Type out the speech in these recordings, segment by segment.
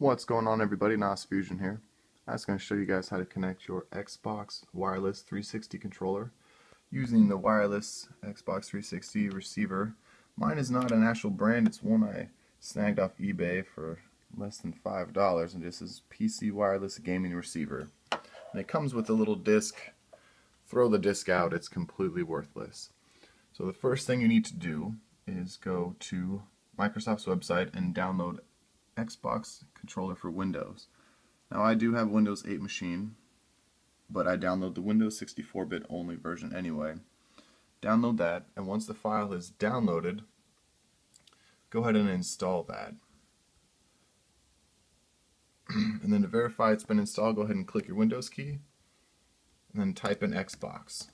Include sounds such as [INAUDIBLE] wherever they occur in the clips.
What's going on everybody, NOS Fusion here. I was going to show you guys how to connect your Xbox Wireless 360 controller using the wireless Xbox 360 receiver. Mine is not an actual brand, it's one I snagged off eBay for less than $5 and this is PC wireless gaming receiver. And it comes with a little disc. Throw the disc out, it's completely worthless. So the first thing you need to do is go to Microsoft's website and download Xbox controller for Windows. Now I do have Windows 8 machine, but I download the Windows 64-bit only version anyway. Download that, and once the file is downloaded, go ahead and install that. [CLEARS THROAT] and then to verify it's been installed, go ahead and click your Windows key, and then type in Xbox.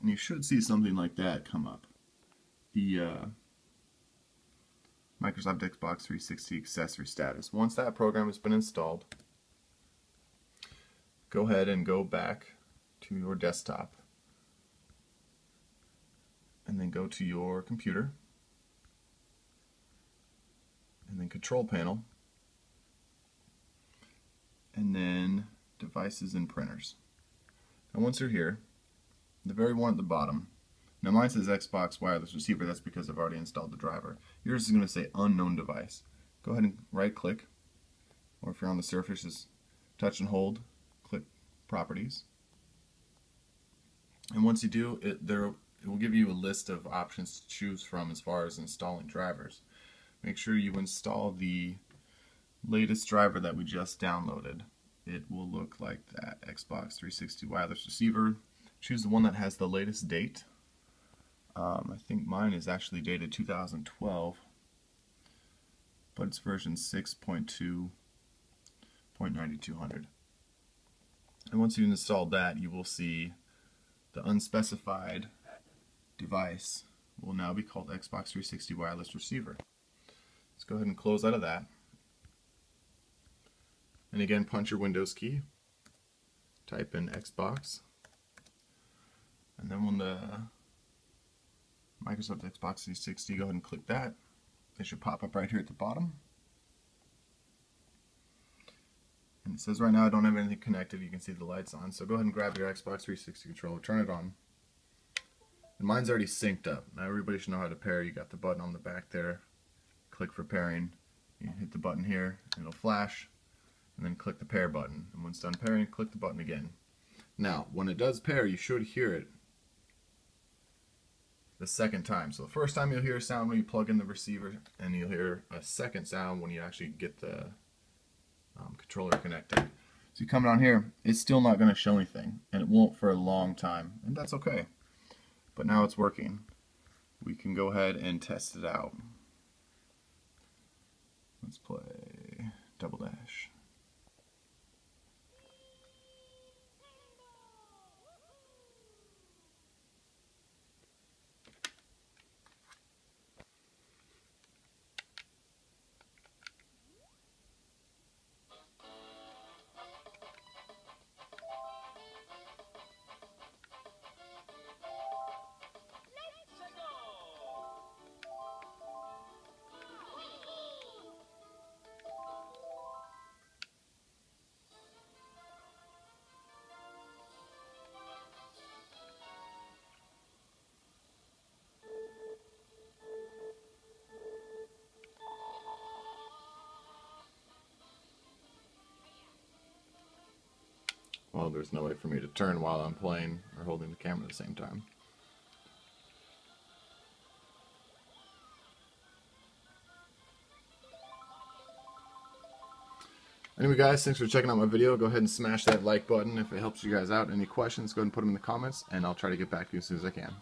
And you should see something like that come up. The uh, Microsoft Xbox 360 accessory status. Once that program has been installed, go ahead and go back to your desktop and then go to your computer and then control panel and then devices and printers. And once you're here, the very one at the bottom, now mine says Xbox wireless receiver, that's because I've already installed the driver. Yours is going to say unknown device. Go ahead and right click, or if you're on the Surface, just touch and hold, click properties. And once you do, it, there, it will give you a list of options to choose from as far as installing drivers. Make sure you install the latest driver that we just downloaded. It will look like that, Xbox 360 wireless receiver. Choose the one that has the latest date. Um, I think mine is actually dated 2012, but it's version 6.2.9200. And once you've installed that, you will see the unspecified device will now be called Xbox 360 Wireless Receiver. Let's go ahead and close out of that. And again, punch your Windows key, type in Xbox, and then when the Microsoft Xbox 360, go ahead and click that. It should pop up right here at the bottom. And it says right now I don't have anything connected. You can see the lights on. So go ahead and grab your Xbox 360 controller, turn it on. And mine's already synced up. Now everybody should know how to pair. You got the button on the back there. Click for pairing. You hit the button here, it'll flash, and then click the pair button. And once done pairing, click the button again. Now, when it does pair, you should hear it the second time. So the first time you'll hear a sound when you plug in the receiver, and you'll hear a second sound when you actually get the um, controller connected. So you come down here, it's still not going to show anything, and it won't for a long time, and that's okay. But now it's working. We can go ahead and test it out. Let's play Double Dash. Well, there's no way for me to turn while I'm playing or holding the camera at the same time. Anyway guys, thanks for checking out my video. Go ahead and smash that like button if it helps you guys out. Any questions, go ahead and put them in the comments and I'll try to get back to you as soon as I can.